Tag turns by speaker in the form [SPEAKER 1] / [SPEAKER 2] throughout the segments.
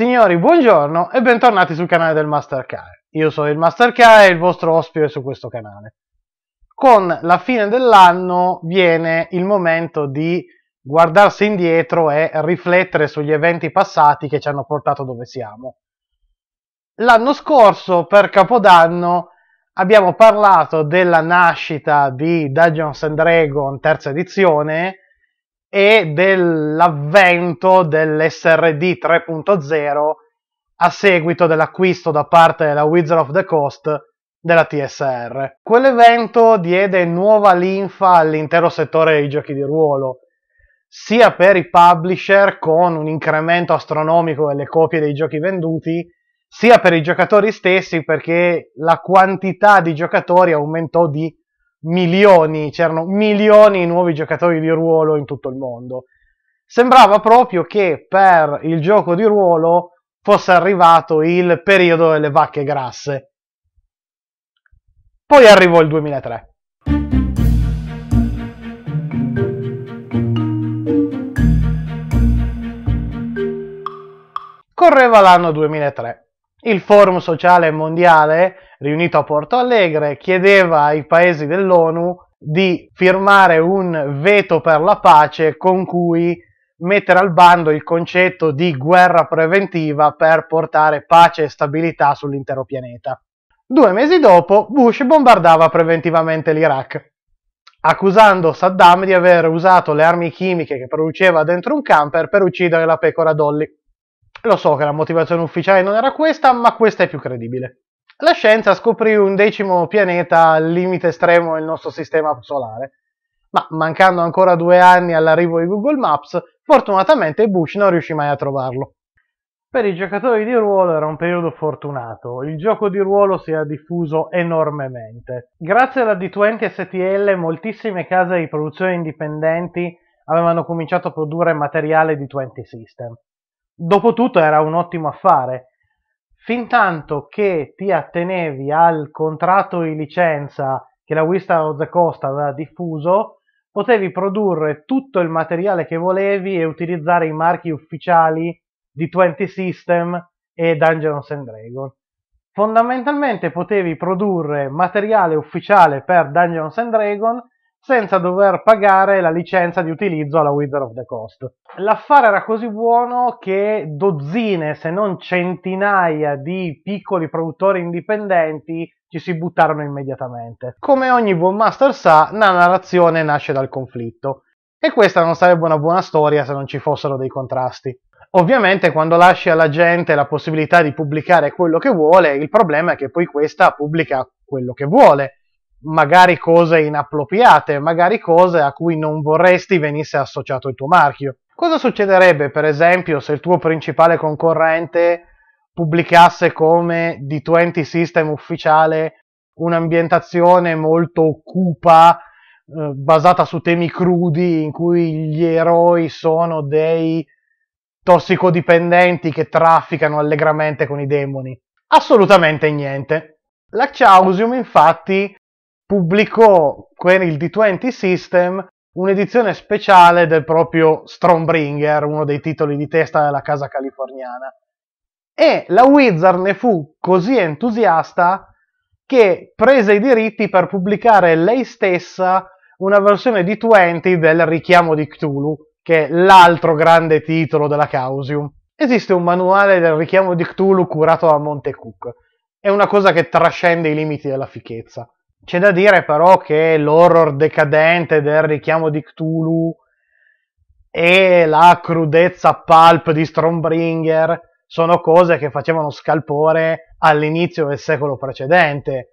[SPEAKER 1] Signori, buongiorno e bentornati sul canale del Master Care. Io sono il Master Care e il vostro ospite su questo canale. Con la fine dell'anno viene il momento di guardarsi indietro e riflettere sugli eventi passati che ci hanno portato dove siamo. L'anno scorso, per Capodanno, abbiamo parlato della nascita di Dungeons Dragons terza edizione e dell'avvento dell'SRD 3.0 a seguito dell'acquisto da parte della Wizard of the Coast della TSR. Quell'evento diede nuova linfa all'intero settore dei giochi di ruolo, sia per i publisher con un incremento astronomico delle copie dei giochi venduti, sia per i giocatori stessi perché la quantità di giocatori aumentò di milioni, c'erano milioni di nuovi giocatori di ruolo in tutto il mondo. Sembrava proprio che per il gioco di ruolo fosse arrivato il periodo delle vacche grasse. Poi arrivò il 2003. Correva l'anno 2003 il Forum Sociale Mondiale, riunito a Porto Alegre, chiedeva ai paesi dell'ONU di firmare un veto per la pace con cui mettere al bando il concetto di guerra preventiva per portare pace e stabilità sull'intero pianeta. Due mesi dopo, Bush bombardava preventivamente l'Iraq, accusando Saddam di aver usato le armi chimiche che produceva dentro un camper per uccidere la pecora Dolly. Lo so che la motivazione ufficiale non era questa, ma questa è più credibile. La scienza scoprì un decimo pianeta al limite estremo del nostro sistema solare, ma mancando ancora due anni all'arrivo di Google Maps, fortunatamente Bush non riuscì mai a trovarlo. Per i giocatori di ruolo era un periodo fortunato, il gioco di ruolo si è diffuso enormemente. Grazie alla D20 STL moltissime case di produzione indipendenti avevano cominciato a produrre materiale di 20 System dopotutto era un ottimo affare. Fin tanto che ti attenevi al contratto di licenza che la Wizard of the Coast aveva diffuso, potevi produrre tutto il materiale che volevi e utilizzare i marchi ufficiali di 20 System e Dungeons and Dragons. Fondamentalmente potevi produrre materiale ufficiale per Dungeons and Dragons senza dover pagare la licenza di utilizzo alla Wizard of the Coast. L'affare era così buono che dozzine, se non centinaia di piccoli produttori indipendenti ci si buttarono immediatamente. Come ogni buon master sa, la narrazione nasce dal conflitto. E questa non sarebbe una buona storia se non ci fossero dei contrasti. Ovviamente quando lasci alla gente la possibilità di pubblicare quello che vuole, il problema è che poi questa pubblica quello che vuole magari cose inappropriate, magari cose a cui non vorresti venisse associato il tuo marchio. Cosa succederebbe, per esempio, se il tuo principale concorrente pubblicasse come D20 System ufficiale un'ambientazione molto cupa, eh, basata su temi crudi, in cui gli eroi sono dei tossicodipendenti che trafficano allegramente con i demoni? Assolutamente niente. La Chausium, infatti, pubblicò con il D20 System un'edizione speciale del proprio Stormbringer, uno dei titoli di testa della casa californiana. E la Wizard ne fu così entusiasta che prese i diritti per pubblicare lei stessa una versione di 20 del richiamo di Cthulhu, che è l'altro grande titolo della Causium. Esiste un manuale del richiamo di Cthulhu curato da Monte Cook. È una cosa che trascende i limiti della fichezza. C'è da dire però che l'horror decadente del richiamo di Cthulhu e la crudezza pulp di Stormbringer sono cose che facevano scalpore all'inizio del secolo precedente.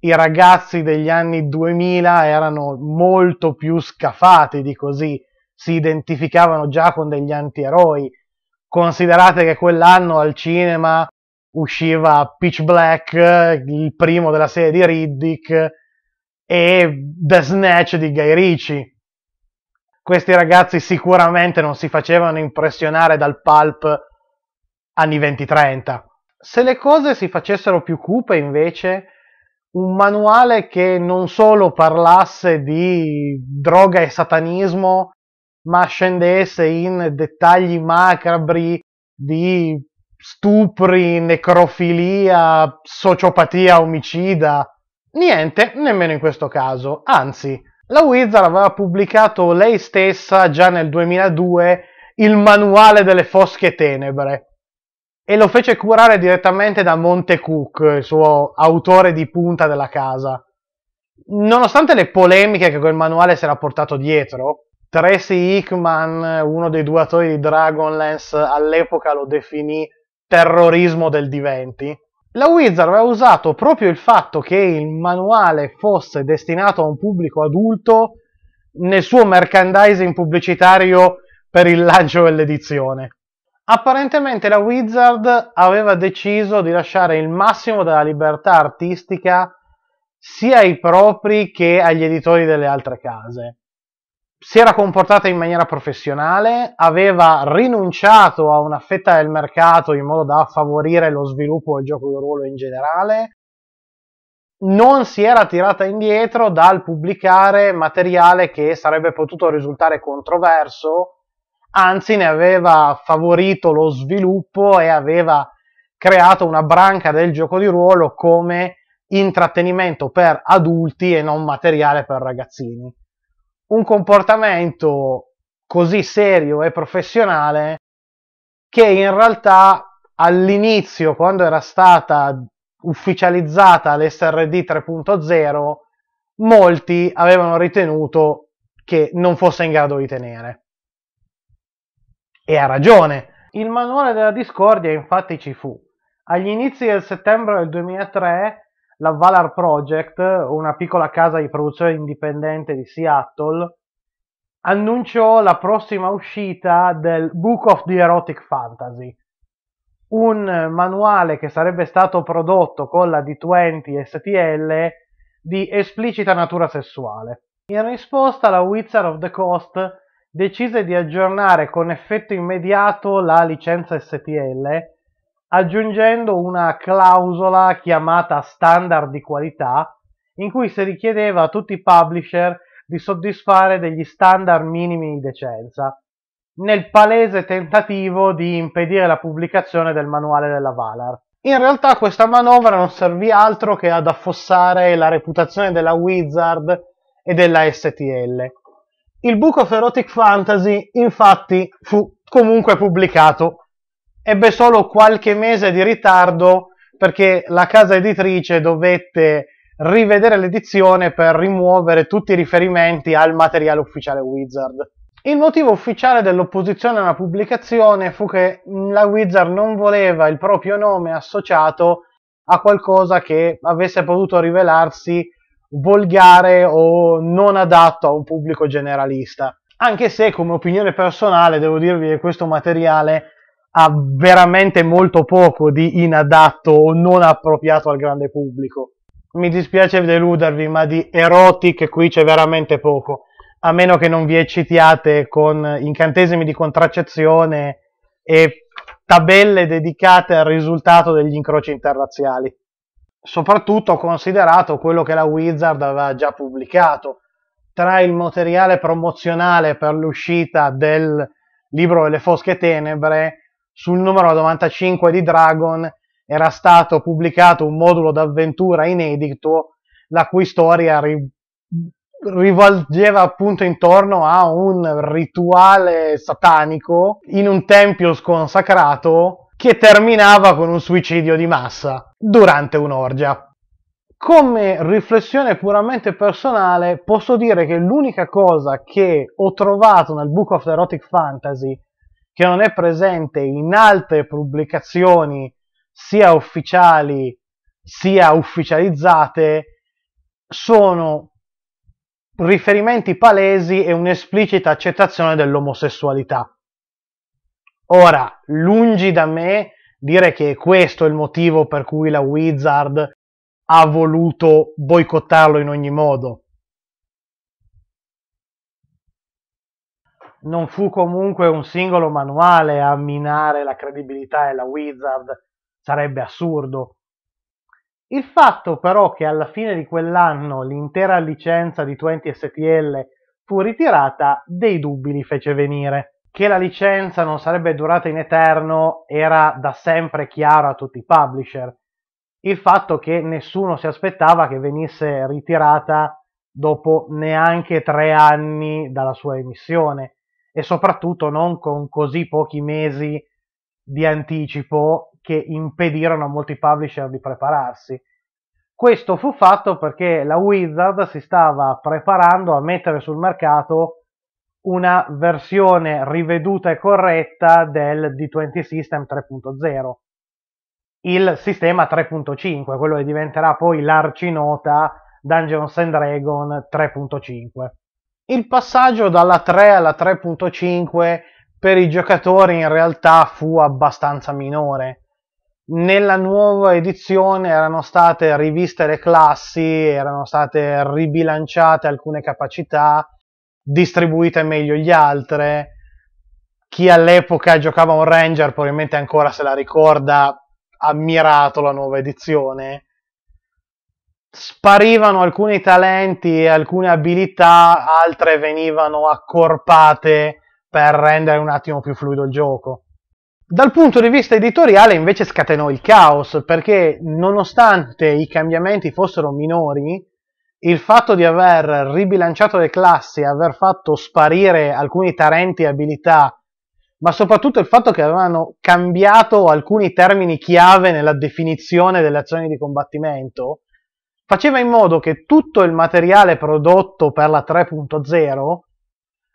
[SPEAKER 1] I ragazzi degli anni 2000 erano molto più scafati di così, si identificavano già con degli antieroi. Considerate che quell'anno al cinema usciva Pitch Black, il primo della serie di Riddick, e The Snatch di Guy Ritchie. Questi ragazzi sicuramente non si facevano impressionare dal pulp anni 20-30. Se le cose si facessero più cupe, invece, un manuale che non solo parlasse di droga e satanismo, ma scendesse in dettagli macabri di stupri, necrofilia, sociopatia omicida. Niente, nemmeno in questo caso. Anzi, la Wizard aveva pubblicato lei stessa già nel 2002 il manuale delle fosche tenebre e lo fece curare direttamente da Monte Cook, il suo autore di punta della casa. Nonostante le polemiche che quel manuale si era portato dietro, Tracy Hickman, uno dei due autori di Dragonlance, all'epoca lo definì terrorismo del diventi. La Wizard aveva usato proprio il fatto che il manuale fosse destinato a un pubblico adulto nel suo merchandising pubblicitario per il lancio dell'edizione. Apparentemente la Wizard aveva deciso di lasciare il massimo della libertà artistica sia ai propri che agli editori delle altre case si era comportata in maniera professionale, aveva rinunciato a una fetta del mercato in modo da favorire lo sviluppo del gioco di ruolo in generale, non si era tirata indietro dal pubblicare materiale che sarebbe potuto risultare controverso, anzi ne aveva favorito lo sviluppo e aveva creato una branca del gioco di ruolo come intrattenimento per adulti e non materiale per ragazzini un comportamento così serio e professionale che in realtà all'inizio, quando era stata ufficializzata l'SRD 3.0, molti avevano ritenuto che non fosse in grado di tenere. E ha ragione. Il manuale della discordia infatti ci fu. Agli inizi del settembre del 2003 la Valar Project, una piccola casa di produzione indipendente di Seattle, annunciò la prossima uscita del Book of the Erotic Fantasy, un manuale che sarebbe stato prodotto con la D20 STL di esplicita natura sessuale. In risposta la Wizard of the Coast decise di aggiornare con effetto immediato la licenza STL aggiungendo una clausola chiamata standard di qualità in cui si richiedeva a tutti i publisher di soddisfare degli standard minimi di decenza, nel palese tentativo di impedire la pubblicazione del manuale della Valar. In realtà questa manovra non servì altro che ad affossare la reputazione della Wizard e della STL. Il Book of Erotic Fantasy infatti fu comunque pubblicato ebbe solo qualche mese di ritardo perché la casa editrice dovette rivedere l'edizione per rimuovere tutti i riferimenti al materiale ufficiale Wizard. Il motivo ufficiale dell'opposizione alla pubblicazione fu che la Wizard non voleva il proprio nome associato a qualcosa che avesse potuto rivelarsi volgare o non adatto a un pubblico generalista. Anche se come opinione personale devo dirvi che questo materiale ha veramente molto poco di inadatto o non appropriato al grande pubblico. Mi dispiace deludervi, ma di erotic qui c'è veramente poco, a meno che non vi eccitiate con incantesimi di contraccezione e tabelle dedicate al risultato degli incroci interrazziali. Soprattutto considerato quello che la Wizard aveva già pubblicato. Tra il materiale promozionale per l'uscita del libro delle fosche tenebre sul numero 95 di Dragon era stato pubblicato un modulo d'avventura inedito la cui storia ri- rivolgeva appunto intorno a un rituale satanico in un tempio sconsacrato che terminava con un suicidio di massa durante un'orgia. Come riflessione puramente personale posso dire che l'unica cosa che ho trovato nel Book of Erotic Fantasy che non è presente in altre pubblicazioni sia ufficiali sia ufficializzate sono riferimenti palesi e un'esplicita accettazione dell'omosessualità. Ora, lungi da me dire che questo è il motivo per cui la Wizard ha voluto boicottarlo in ogni modo. Non fu comunque un singolo manuale a minare la credibilità della Wizard, sarebbe assurdo. Il fatto però che alla fine di quell'anno l'intera licenza di 20 STL fu ritirata, dei dubbi li fece venire. che la licenza non sarebbe durata in eterno era da sempre chiaro a tutti i publisher. Il fatto che nessuno si aspettava che venisse ritirata dopo neanche tre anni dalla sua emissione e soprattutto non con così pochi mesi di anticipo che impedirono a molti publisher di prepararsi. Questo fu fatto perché la Wizard si stava preparando a mettere sul mercato una versione riveduta e corretta del D20 System 3.0, il sistema 3.5, quello che diventerà poi l'arcinota Dungeons and Dragons 3.5. Il passaggio dalla 3 alla 3.5 per i giocatori in realtà fu abbastanza minore. Nella nuova edizione erano state riviste le classi, erano state ribilanciate alcune capacità, distribuite meglio gli altre. Chi all'epoca giocava un Ranger probabilmente ancora se la ricorda ammirato la nuova edizione. Sparivano alcuni talenti e alcune abilità, altre venivano accorpate per rendere un attimo più fluido il gioco. Dal punto di vista editoriale invece scatenò il caos perché nonostante i cambiamenti fossero minori, il fatto di aver ribilanciato le classi, aver fatto sparire alcuni talenti e abilità, ma soprattutto il fatto che avevano cambiato alcuni termini chiave nella definizione delle azioni di combattimento, faceva in modo che tutto il materiale prodotto per la 3.0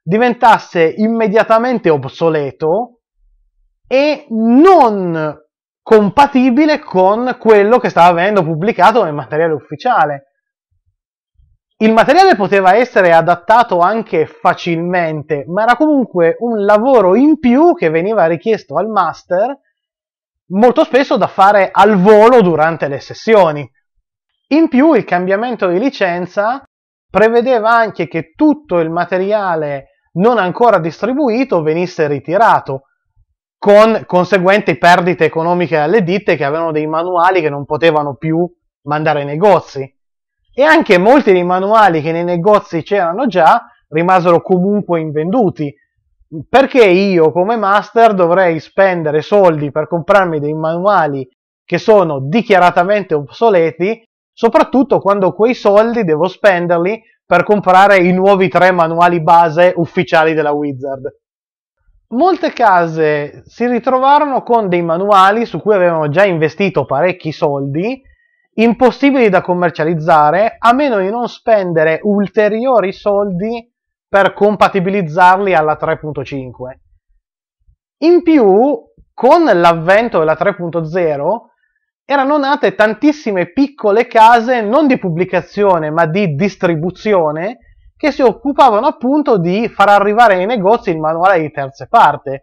[SPEAKER 1] diventasse immediatamente obsoleto e non compatibile con quello che stava venendo pubblicato nel materiale ufficiale. Il materiale poteva essere adattato anche facilmente, ma era comunque un lavoro in più che veniva richiesto al master, molto spesso da fare al volo durante le sessioni. In più il cambiamento di licenza prevedeva anche che tutto il materiale non ancora distribuito venisse ritirato, con conseguenti perdite economiche alle ditte che avevano dei manuali che non potevano più mandare ai negozi. E anche molti dei manuali che nei negozi c'erano già rimasero comunque invenduti. Perché io come master dovrei spendere soldi per comprarmi dei manuali che sono dichiaratamente obsoleti, soprattutto quando quei soldi devo spenderli per comprare i nuovi tre manuali base ufficiali della Wizard. Molte case si ritrovarono con dei manuali su cui avevano già investito parecchi soldi, impossibili da commercializzare, a meno di non spendere ulteriori soldi per compatibilizzarli alla 3.5. In più, con l'avvento della 3.0, erano nate tantissime piccole case non di pubblicazione ma di distribuzione che si occupavano appunto di far arrivare nei negozi il manuale di terze parti.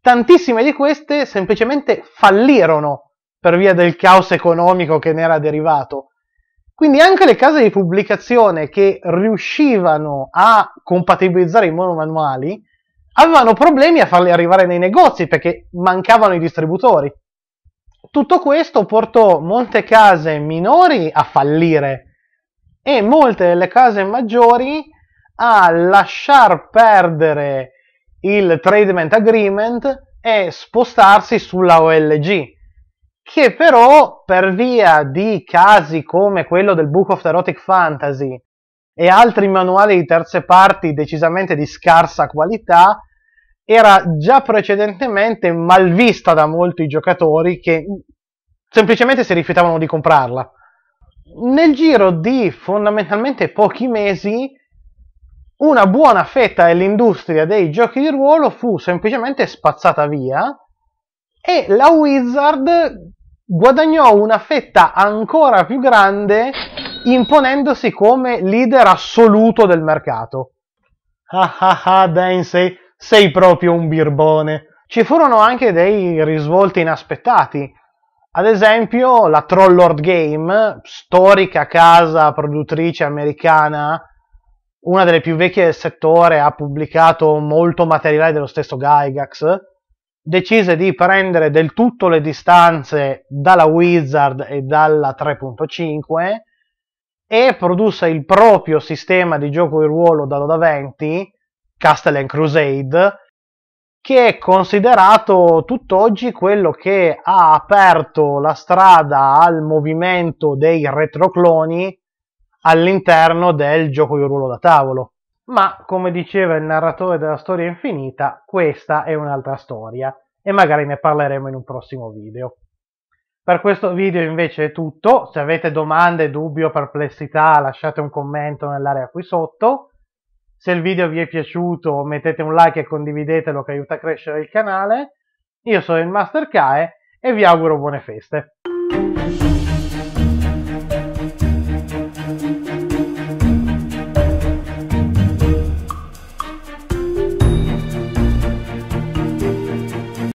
[SPEAKER 1] Tantissime di queste semplicemente fallirono per via del caos economico che ne era derivato. Quindi anche le case di pubblicazione che riuscivano a compatibilizzare i monomanuali avevano problemi a farli arrivare nei negozi perché mancavano i distributori. Tutto questo portò molte case minori a fallire e molte delle case maggiori a lasciar perdere il Tradement Agreement e spostarsi sulla OLG, che però per via di casi come quello del Book of Erotic Fantasy e altri manuali di terze parti decisamente di scarsa qualità, era già precedentemente mal vista da molti giocatori che semplicemente si rifiutavano di comprarla. Nel giro di fondamentalmente pochi mesi, una buona fetta dell'industria dei giochi di ruolo fu semplicemente spazzata via e la Wizard guadagnò una fetta ancora più grande imponendosi come leader assoluto del mercato. Ah ah ah, Densei, sei proprio un birbone. Ci furono anche dei risvolti inaspettati. Ad esempio, la Trollord Game, storica casa produttrice americana, una delle più vecchie del settore, ha pubblicato molto materiale dello stesso Gygax, decise di prendere del tutto le distanze dalla Wizard e dalla 3.5 e produsse il proprio sistema di gioco di ruolo da 20 Castle and Crusade, che è considerato tutt'oggi quello che ha aperto la strada al movimento dei retrocloni all'interno del gioco di ruolo da tavolo. Ma, come diceva il narratore della storia infinita, questa è un'altra storia e magari ne parleremo in un prossimo video. Per questo video invece è tutto, se avete domande, dubbi o perplessità lasciate un commento nell'area qui sotto. Se il video vi è piaciuto mettete un like e condividetelo che aiuta a crescere il canale. Io sono il Master Kae e vi auguro buone feste.